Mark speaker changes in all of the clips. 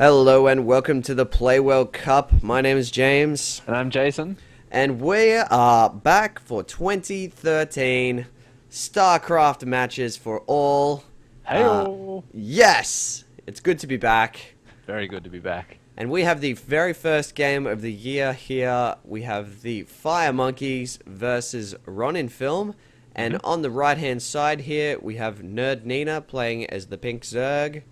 Speaker 1: Hello and welcome to the Playwell Cup. My name is James,
Speaker 2: And I'm Jason.
Speaker 1: and we are back for 2013 StarCraft matches for all.
Speaker 2: Hey,
Speaker 1: Uh, yes, it's good to be back.
Speaker 2: very good to be back.
Speaker 1: And we have the very first game of the year here. We have the Fire Monkeys versus Ronin Film. And on the right hand side here, we have Nerd Nina playing as the Pink Zerg.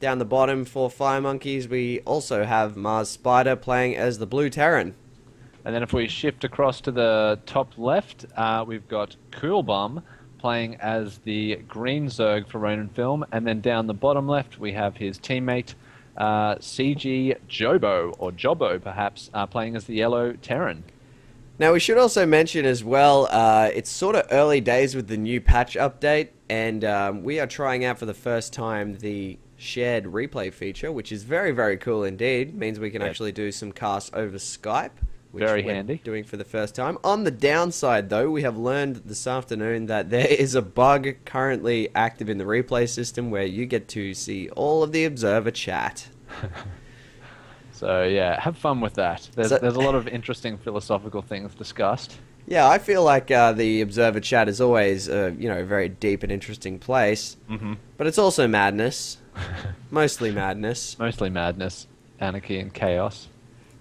Speaker 1: Down the bottom for Fire Monkeys, we also have Mars Spider playing as the Blue Terran.
Speaker 2: And then if we shift across to the top left, uh, we've got Kewlbumm playing as the Green Zerg for Ronin Film. And then down the bottom left, we have his teammate uh, CG Jobo, or Jobo perhaps, uh, playing as the Yellow Terran.
Speaker 1: Now, we should also mention as well, uh, it's sort of early days with the new patch update, and um, we are trying out for the first time the shared replay feature, which is very, very cool indeed. Means we can
Speaker 2: Yes.
Speaker 1: actually do some casts over Skype, which
Speaker 2: Very
Speaker 1: we're
Speaker 2: handy.
Speaker 1: doing for the first time. On the downside, though, we have learned this afternoon that there is a bug currently active in the replay system where you get to see all of the observer chat.
Speaker 2: So yeah, have fun with that. There's,
Speaker 1: So-
Speaker 2: there's a lot of interesting philosophical things discussed.
Speaker 1: Yeah, I feel like uh, the observer chat is always, uh, you know, a very deep and interesting place.
Speaker 2: Mm-hmm.
Speaker 1: But it's also madness. Mostly madness.
Speaker 2: Mostly madness, anarchy, and chaos.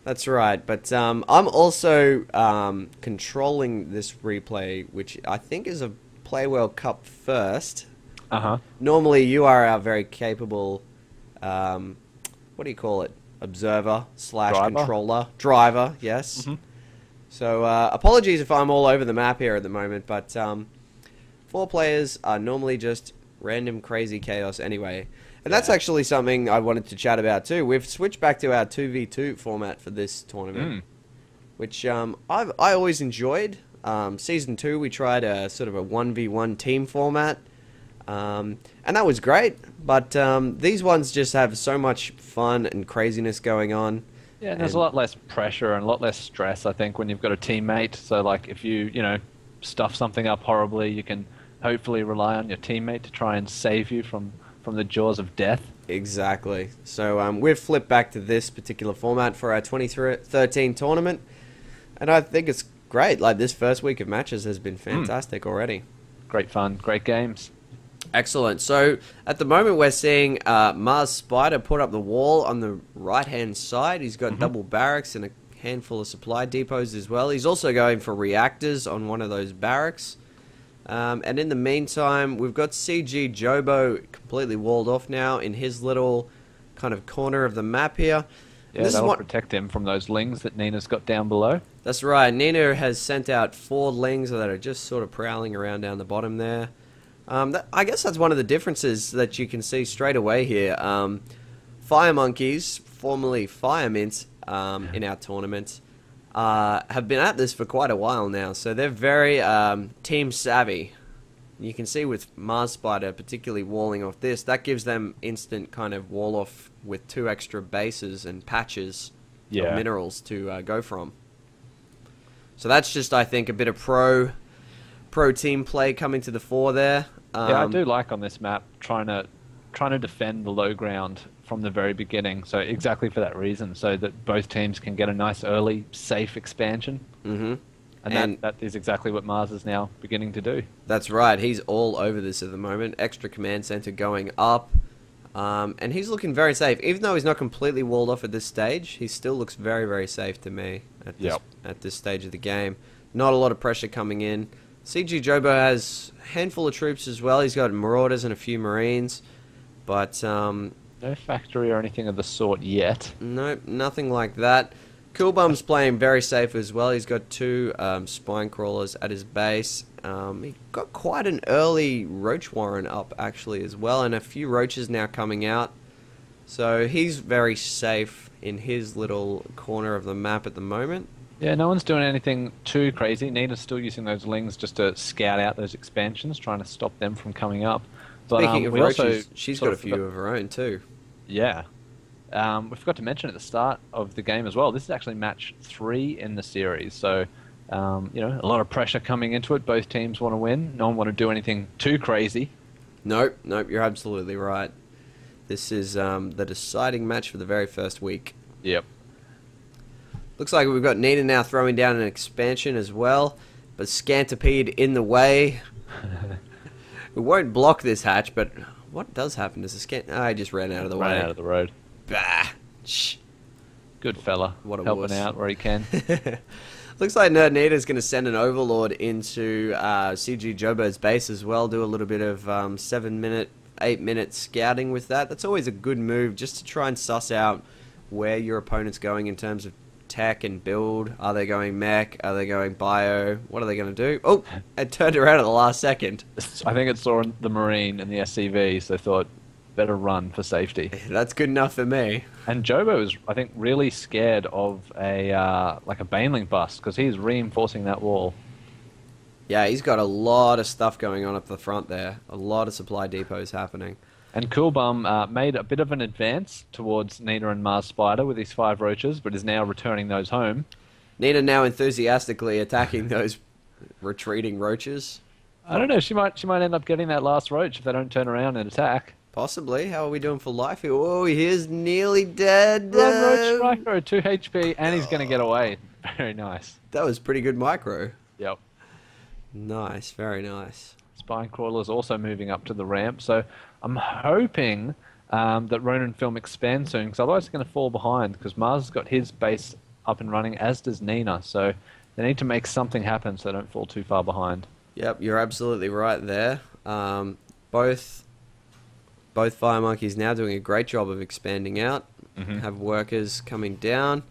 Speaker 1: That's right. But um, I'm also um, controlling this replay, which I think is a Play Well Cup first.
Speaker 2: Uh huh.
Speaker 1: Normally, you are our very capable, um, what do you call it? Observer slash
Speaker 2: Driver?
Speaker 1: controller. Driver, yes.
Speaker 2: Mhm.
Speaker 1: So, uh, apologies if I'm all over the map here at the moment, but um, four players are normally just random crazy chaos anyway. And that's actually something I wanted to chat about too. We've switched back to our 2v2 format for this tournament,
Speaker 2: Mm.
Speaker 1: which um, I've, I always enjoyed. Um, season 2, we tried a sort of a 1v1 team format, um, and that was great. But um, these ones just have so much fun and craziness going on.
Speaker 2: Yeah, and there's
Speaker 1: And-
Speaker 2: a lot less pressure and a lot less stress, I think, when you've got a teammate. So, like, if you, you know, stuff something up horribly, you can hopefully rely on your teammate to try and save you from, from the jaws of death.
Speaker 1: Exactly. So um, we've flipped back to this particular format for our 2013 tournament, and I think it's great. Like this first week of matches has been fantastic already.
Speaker 2: Great fun, great games.
Speaker 1: Excellent. So at the moment we're seeing uh, Mars Spider put up the wall on the right hand side. He's got double barracks and a handful of supply depots as well. He's also going for reactors on one of those barracks. Um, and in the meantime, we've got CG Jobo completely walled off now in his little kind of corner of the map here.
Speaker 2: Yeah,
Speaker 1: this
Speaker 2: that'll
Speaker 1: what,
Speaker 2: protect him from those lings that Nina's got down below.
Speaker 1: that's right. Nina has sent out four lings that are just sort of prowling around down the bottom there. Um, that, I guess that's one of the differences that you can see straight away here. Um, Fire Monkeys, formerly Fire mints, um, in our tournament, uh, have been at this for quite a while now, so they're very um, team savvy. You can see with Mars Spider, particularly walling off this, that gives them instant kind of wall off with two extra bases and patches
Speaker 2: Yeah.
Speaker 1: of minerals to uh, go from. So that's just, I think, a bit of pro pro team play coming to the fore there. Um,
Speaker 2: yeah, I do like on this map trying to trying to defend the low ground from the very beginning. So exactly for that reason, so that both teams can get a nice early safe expansion.
Speaker 1: hmm
Speaker 2: And,
Speaker 1: And-
Speaker 2: that, that is exactly what Mars is now beginning to do.
Speaker 1: That's right. He's all over this at the moment. Extra command center going up. Um, and he's looking very safe. Even though he's not completely walled off at this stage, he still looks very, very safe to me at this,
Speaker 2: Yep.
Speaker 1: at this stage of the game. Not a lot of pressure coming in. CG Jobo has a handful of troops as well. He's got Marauders and a few Marines. But um,
Speaker 2: No factory or anything of the sort yet.
Speaker 1: Nope, nothing like that. Kewlbumm's playing very safe as well. He's got two um, spine crawlers at his base. Um, he got quite an early roach warren up actually as well, and a few roaches now coming out. So he's very safe in his little corner of the map at the moment.
Speaker 2: Yeah, no one's doing anything too crazy. Nina's still using those lings just to scout out those expansions, trying to stop them from coming up. But,
Speaker 1: Speaking
Speaker 2: um,
Speaker 1: of roaches,
Speaker 2: also
Speaker 1: she's got a few
Speaker 2: forgot-
Speaker 1: of her own too.
Speaker 2: Yeah. Um, we forgot to mention at the start of the game as well. This is actually match three in the series, so um, you know a lot of pressure coming into it. Both teams want to win. No one want to do anything too crazy.
Speaker 1: Nope, nope, you're absolutely right. This is um, the deciding match for the very first week.
Speaker 2: Yep.
Speaker 1: Looks like we've got Nina now throwing down an expansion as well, but Scantipede in the way. It won't block this hatch, but what does happen? Does the Scant... Oh, I just ran out of the
Speaker 2: Run
Speaker 1: way.
Speaker 2: out of the road.
Speaker 1: Bah. Shh.
Speaker 2: Good fella.
Speaker 1: What a
Speaker 2: Helping
Speaker 1: wuss.
Speaker 2: out where he can.
Speaker 1: Looks like Nerd Nina's going to send an Overlord into uh, CG Jobo's base as well. Do a little bit of um, seven minute, eight minute scouting with that. That's always a good move just to try and suss out where your opponent's going in terms of tech and build. Are they going mech? Are they going bio? What are they going to do? Oh, it turned around at the last second.
Speaker 2: I think it saw the Marine and the SCV, so thought better run for safety.
Speaker 1: That's good enough for me.
Speaker 2: And Jobo is, I think, really scared of a uh, like a Baneling bust because he's reinforcing that wall.
Speaker 1: Yeah, he's got a lot of stuff going on up the front there. A lot of supply depots happening.
Speaker 2: And Kewlbumm uh, made a bit of an advance towards Nina and Mars Spider with his five roaches, but is now returning those home.
Speaker 1: Nina now enthusiastically attacking those retreating roaches.
Speaker 2: I don't know. She might she might end up getting that last roach if they don't turn around and attack.
Speaker 1: Possibly. How are we doing for life here? Oh, he is nearly dead.
Speaker 2: Run, roach, micro, two HP, and he's going to get away. Very nice.
Speaker 1: That was pretty good micro.
Speaker 2: Yep.
Speaker 1: Nice, very nice.
Speaker 2: Spine is also moving up to the ramp, so I'm hoping um, that Ronin Film expands soon, because otherwise it's going to fall behind, because Mars has got his base up and running, as does Nina, so they need to make something happen so they don't fall too far behind.
Speaker 1: Yep, you're absolutely right there. Um, both both fire monkeys now doing a great job of expanding out.
Speaker 2: Mhm.
Speaker 1: Have workers coming down.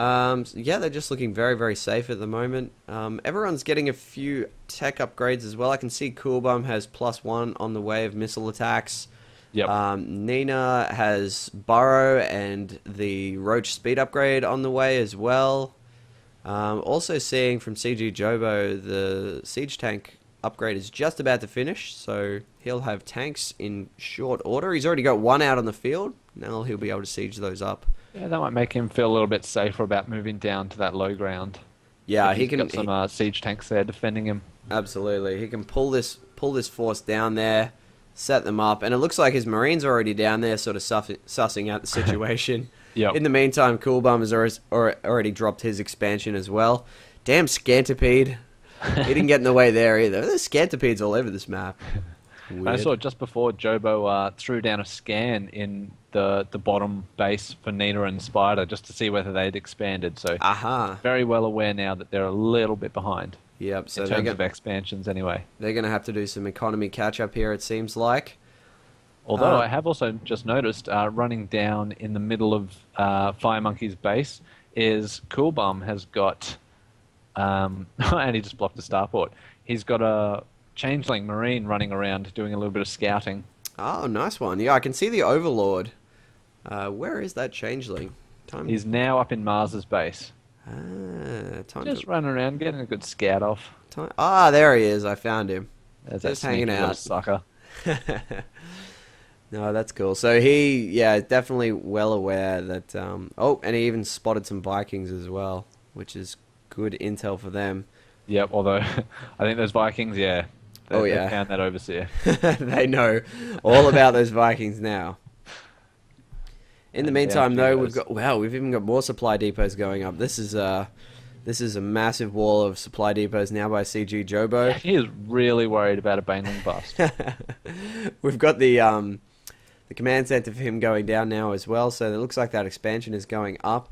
Speaker 1: Um, so yeah, they're just looking very, very safe at the moment. Um, everyone's getting a few tech upgrades as well. I can see Kewlbumm has plus one on the way of missile attacks.
Speaker 2: Yep.
Speaker 1: Um, Nina has Burrow and the Roach speed upgrade on the way as well. Um, also seeing from CG Jobo the siege tank upgrade is just about to finish, so he'll have tanks in short order. He's already got one out on the field. Now he'll be able to siege those up.
Speaker 2: Yeah, that might make him feel a little bit safer about moving down to that low ground.
Speaker 1: Yeah, he can
Speaker 2: got some uh, siege tanks there defending him.
Speaker 1: absolutely. He can pull this pull this force down there, set them up, and it looks like his marines are already down there, sort of suff- sussing out the situation.
Speaker 2: Yep.
Speaker 1: In the meantime, Kewlbumm has alreys- already dropped his expansion as well. Damn Scantipede. he didn't get in the way there either. There's Scantipedes all over this map.
Speaker 2: I saw just before Jobo uh, threw down a scan in the the bottom base for Nina and Spider just to see whether they'd expanded. So
Speaker 1: Aha.
Speaker 2: very well aware now that they're a little bit behind
Speaker 1: Yep. So
Speaker 2: in terms
Speaker 1: gonna,
Speaker 2: of expansions anyway.
Speaker 1: they're going to have to do some economy catch up here. It seems like.
Speaker 2: Although
Speaker 1: Uh,
Speaker 2: I have also just noticed uh, running down in the middle of uh, Fire Monkey's base is Kewlbumm has got, um, and he just blocked the starport. He's got a changeling marine running around doing a little bit of scouting.
Speaker 1: Oh, nice one. Yeah, I can see the Overlord. Uh, where is that changeling? Time.
Speaker 2: He's now up in Mars's base,
Speaker 1: ah, time.
Speaker 2: just
Speaker 1: to-
Speaker 2: running around getting a good scout off.
Speaker 1: time. Ah, there he is. I found him.
Speaker 2: There's
Speaker 1: Just
Speaker 2: that
Speaker 1: hanging out.
Speaker 2: sucker.
Speaker 1: no, that's cool. So he, yeah, definitely well aware that. Um, oh, and he even spotted some Vikings as well, which is good intel for them.
Speaker 2: Yep. Although I think those Vikings, yeah, they,
Speaker 1: Oh,
Speaker 2: they
Speaker 1: yeah.
Speaker 2: found that overseer.
Speaker 1: they know all about those Vikings now. In the meantime, though, we've got wow, we've even got more supply depots going up. This is uh this is a massive wall of supply depots now by CG Jobo.
Speaker 2: he is really worried about a Baneling bust.
Speaker 1: We've got the um, the command center for him going down now as well, so it looks like that expansion is going up.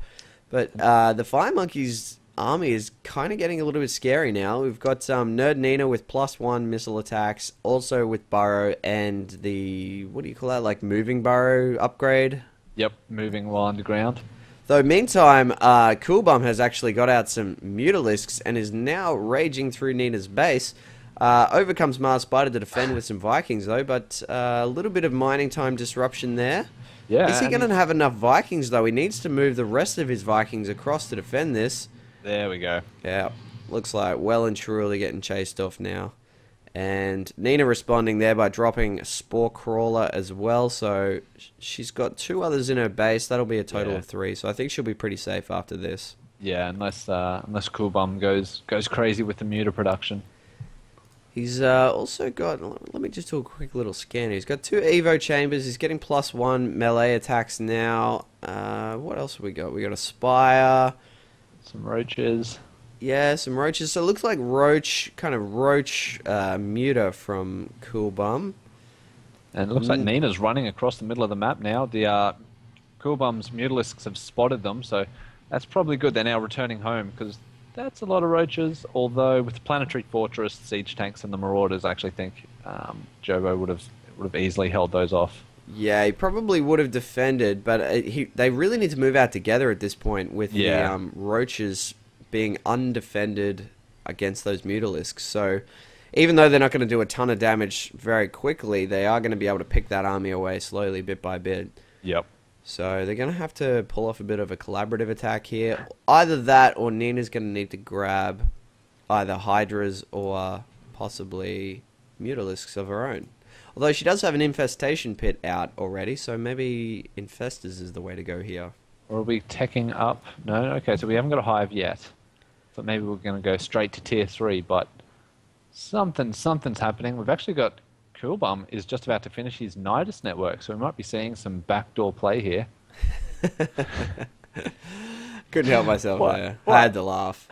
Speaker 1: But uh, the Fire Monkeys army is kind of getting a little bit scary now. We've got um, Nerd Nina with plus one missile attacks, also with Burrow and the what do you call that? Like moving Burrow upgrade.
Speaker 2: Yep, moving while underground.
Speaker 1: Though meantime, uh, Kewlbumm has actually got out some Mutalisks and is now raging through Nina's base. Uh, overcomes Mars Spider to defend with some Vikings though, but uh, a little bit of mining time disruption there.
Speaker 2: Yeah.
Speaker 1: Is he going to have enough Vikings though? He needs to move the rest of his Vikings across to defend this.
Speaker 2: There we go.
Speaker 1: Yeah, looks like well and truly getting chased off now. And Nina responding there by dropping Spore Crawler as well. So she's got two others in her base. That'll be a total
Speaker 2: Yeah.
Speaker 1: of three. So I think she'll be pretty safe after this.
Speaker 2: Yeah, unless uh, unless Kewlbumm goes goes crazy with the muta production.
Speaker 1: He's uh, also got. Let me just do a quick little scan. He's got two Evo chambers. He's getting plus one melee attacks now. Uh, what else have we got? We got a Spire.
Speaker 2: Some roaches.
Speaker 1: Yeah, some roaches. So it looks like roach, kind of roach uh, muta from Kewlbumm.
Speaker 2: And it looks like
Speaker 1: Mm.
Speaker 2: Nina's running across the middle of the map now. The uh, Kewlbumm's Mutalisks have spotted them, so that's probably good. They're now returning home because that's a lot of roaches. Although with the Planetary Fortress, siege tanks, and the Marauders, I actually think um, Jobo would have would have easily held those off.
Speaker 1: Yeah, he probably would have defended, but uh, he, they really need to move out together at this point with the um, roaches being undefended against those mutalisks. So even though they're not going to do a ton of damage very quickly, they are going to be able to pick that army away slowly, bit by bit.
Speaker 2: Yep.
Speaker 1: So they're going to have to pull off a bit of a collaborative attack here. Either that or Nina's going to need to grab either Hydras or possibly Mutalisks of her own. Although she does have an infestation pit out already, so maybe Infestors is the way to go here.
Speaker 2: Or are we teching up? No, okay, so we haven't got a hive yet. But maybe we're going to go straight to tier three. But something, something's happening. We've actually got Kewlbumm is just about to finish his Nidus network, so we might be seeing some backdoor play here.
Speaker 1: Couldn't help myself
Speaker 2: What? What?
Speaker 1: I had to laugh.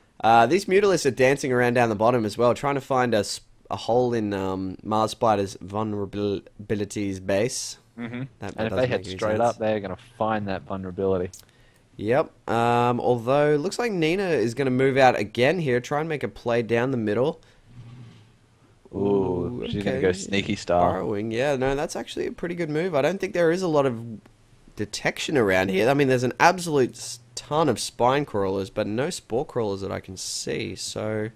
Speaker 1: uh, these Mutalisks are dancing around down the bottom as well, trying to find a hole in um, Mars Spider's vulnerabilities base.
Speaker 2: Mm-hmm.
Speaker 1: That- that
Speaker 2: and if they head straight
Speaker 1: sense.
Speaker 2: up, they're going to find that vulnerability.
Speaker 1: Yep. Um, although looks like Nina is going to move out again here, try and make a play down the middle.
Speaker 2: Ooh, she's gonna go sneaky style.
Speaker 1: Burrowing, yeah. No, that's actually a pretty good move. I don't think there is a lot of detection around here. I mean, there's an absolute ton of spine crawlers, but no spore crawlers that I can see. So,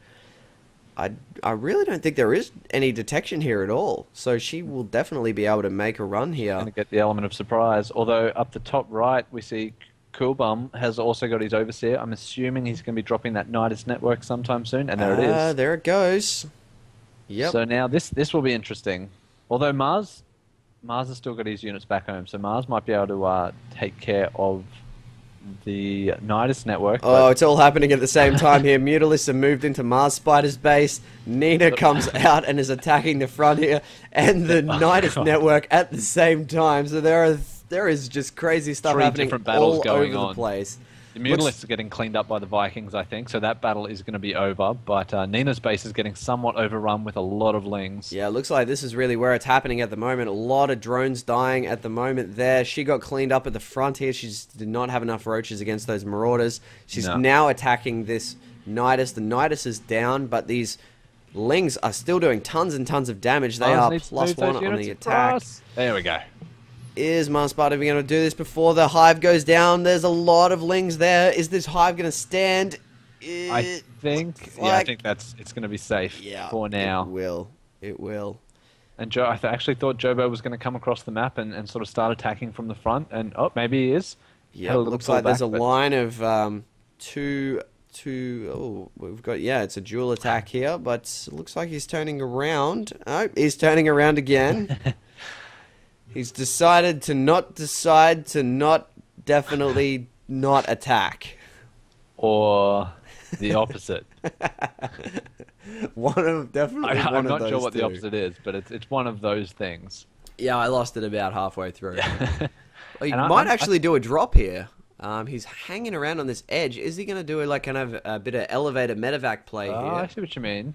Speaker 1: I I really don't think there is any detection here at all. So she will definitely be able to make a run here.
Speaker 2: Going to get the element of surprise. Although up the top right, we see Kewlbumm has also got his overseer. I'm assuming he's going to be dropping that Nidus network sometime soon, and there it
Speaker 1: Ah. There it goes. Yep.
Speaker 2: So now this this will be interesting. Although Mars Mars has still got his units back home, so Mars might be able to uh, take care of the Nidus network.
Speaker 1: Oh, it's all happening at the same time here. Mutalisks have moved into Mars Spider's base. Nina comes out and is attacking the front here, and the Nidus
Speaker 2: God.
Speaker 1: network at the same time. So there are there is just crazy stuff
Speaker 2: Three
Speaker 1: happening
Speaker 2: different battles
Speaker 1: all
Speaker 2: going
Speaker 1: over
Speaker 2: on.
Speaker 1: the place.
Speaker 2: the Mutalisks are getting cleaned up by the Vikings, I think. So that battle is going to be over. But uh, Nina's base is getting somewhat overrun with a lot of lings.
Speaker 1: Yeah, it looks like this is really where it's happening at the moment. A lot of drones dying at the moment there. She got cleaned up at the front here. She just did not have enough roaches against those marauders. She's
Speaker 2: No.
Speaker 1: now attacking this Nidus. The Nidus is down, but these lings are still doing tons and tons of damage. They are plus one on the attack.
Speaker 2: There we go.
Speaker 1: Is Mars Spider going to do this before the hive goes down? There's a lot of lings there. Is this hive going to stand?
Speaker 2: I
Speaker 1: It-
Speaker 2: think. Yeah, I think that's it's going to be safe
Speaker 1: yeah,
Speaker 2: for now.
Speaker 1: It will. It will.
Speaker 2: And Joe, I th- actually thought Jobo was going to come across the map and, and sort of start attacking from the front. And oh, maybe he is.
Speaker 1: Yeah,
Speaker 2: Had a little
Speaker 1: looks like there's a
Speaker 2: but-
Speaker 1: line of um, two, two. Oh, we've got yeah, it's a dual attack here, but it looks like he's turning around. Oh, he's turning around again. he's decided to not decide to not definitely not attack.
Speaker 2: or the opposite.
Speaker 1: One of definitely
Speaker 2: I,
Speaker 1: one
Speaker 2: I'm
Speaker 1: of
Speaker 2: not
Speaker 1: those
Speaker 2: sure what the opposite is, but it's it's one of those things.
Speaker 1: Yeah, I lost it about halfway through. Well, he
Speaker 2: And
Speaker 1: might
Speaker 2: I'm-
Speaker 1: actually do a drop here. Um, he's hanging around on this edge. Is he going to do a, like kind of a bit of elevator medevac play
Speaker 2: Oh,
Speaker 1: here?
Speaker 2: I see what you mean.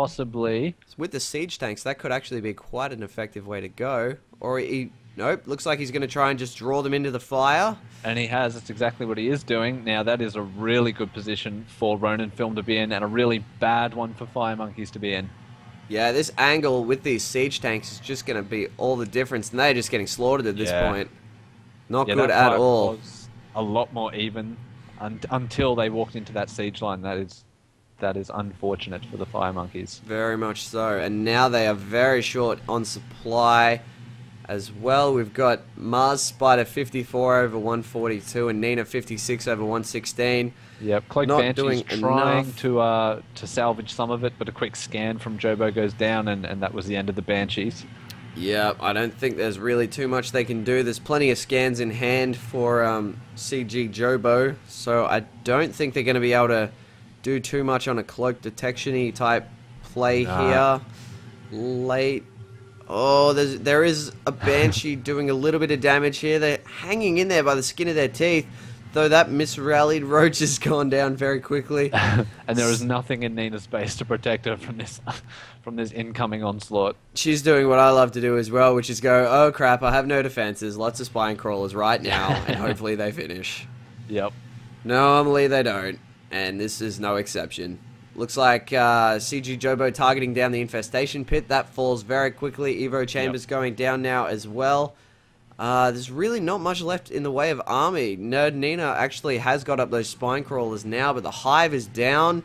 Speaker 2: Possibly.
Speaker 1: With the siege tanks, that could actually be quite an effective way to go. Or he, nope, looks like he's going to try and just draw them into the fire.
Speaker 2: And he has. That's exactly what he is doing. Now, that is a really good position for Ronin Film to be in, and a really bad one for Fire Monkeys to be in.
Speaker 1: Yeah, this angle with these siege tanks is just going to be all the difference, and they're just getting slaughtered at this
Speaker 2: Yeah.
Speaker 1: point. Not
Speaker 2: Yeah,
Speaker 1: good at all.
Speaker 2: Was a lot more even un- until they walked into that siege line. That is, that is unfortunate for the Fire Monkeys.
Speaker 1: Very much so. And now they are very short on supply as well. We've got Mars Spider 54 over 142 and Nina 56 over 116.
Speaker 2: Yep, Cloak
Speaker 1: Not
Speaker 2: Banshee's
Speaker 1: doing
Speaker 2: trying
Speaker 1: enough.
Speaker 2: to uh, to salvage some of it, but a quick scan from Jobo goes down, and, and that was the end of the Banshees.
Speaker 1: Yeah, I don't think there's really too much they can do. There's plenty of scans in hand for um, CG Jobo, so I don't think they're going to be able to do too much on a cloak detection-y type play
Speaker 2: Nah.
Speaker 1: here. Late. Oh, there's, there is a Banshee doing a little bit of damage here. They're hanging in there by the skin of their teeth. Though that misrallied Roach has gone down very quickly.
Speaker 2: and there is nothing in Nina's space to protect her from this from this incoming onslaught.
Speaker 1: She's doing what I love to do as well, which is go, oh crap, I have no defenses. Lots of spine crawlers right now, and hopefully they finish.
Speaker 2: Yep.
Speaker 1: Normally they don't, and this is no exception. Looks like uh, CG Jobo targeting down the infestation pit. That falls very quickly. Evo Chambers going down now as well. Uh, there's really not much left in the way of army. Nerd Nina actually has got up those spine crawlers now, but the hive is down.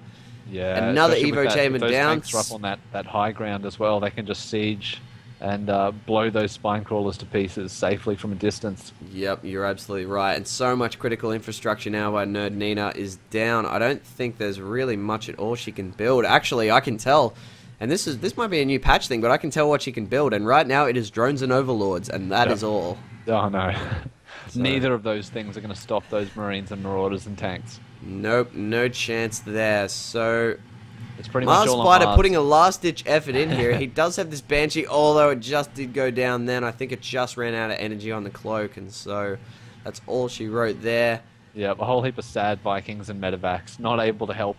Speaker 2: Yeah.
Speaker 1: Another Evo
Speaker 2: that,
Speaker 1: chamber
Speaker 2: if those
Speaker 1: down.
Speaker 2: tanks are up on that, that high ground as well. They can just siege and uh, blow those spine crawlers to pieces safely from a distance.
Speaker 1: Yep, you're absolutely right. And so much critical infrastructure now by Nerd Nina is down. I don't think there's really much at all she can build. Actually, I can tell. And this is this might be a new patch thing, but I can tell what she can build. And right now it is drones and overlords, and that is
Speaker 2: Yep.
Speaker 1: all.
Speaker 2: Oh no.
Speaker 1: So-
Speaker 2: Neither of those things are going to stop those marines and marauders and tanks.
Speaker 1: Nope, no chance there. So
Speaker 2: It's pretty much all
Speaker 1: Spider putting a last ditch effort in here. he does have this Banshee, although it just did go down then. I think it just ran out of energy on the cloak, and so that's all she wrote there.
Speaker 2: Yeah, a whole heap of sad Vikings and medevacs not able to help.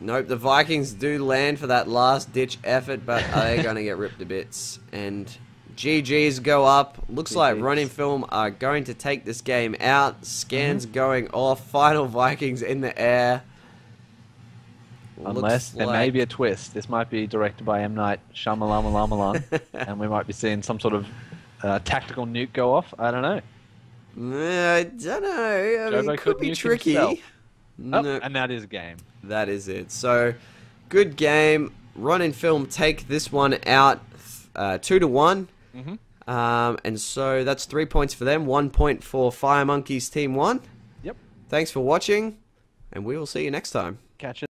Speaker 1: Nope, the Vikings do land for that last ditch effort, but they're going to get ripped to bits? And GG's go up. Looks like
Speaker 2: GGs.
Speaker 1: Ronin Film are going to take this game out. Scans mm-hmm. going off. Final Vikings in the air.
Speaker 2: Unless
Speaker 1: Looks
Speaker 2: there
Speaker 1: like-
Speaker 2: may be a twist. This might be directed by M. Night Shyamalan, and we might be seeing some sort of uh, tactical nuke go off. I don't know.
Speaker 1: I don't know. I mean, it
Speaker 2: could
Speaker 1: could be tricky.
Speaker 2: himself. Oh,
Speaker 1: No,
Speaker 2: and that is a game.
Speaker 1: that is it. So, good game. Ronin Film take this one out uh, two to one.
Speaker 2: Mhm.
Speaker 1: Um, and so that's three points for them, one point for Fire Monkeys Team One.
Speaker 2: Yep.
Speaker 1: Thanks for watching, and we will see you next time.
Speaker 2: Catch you.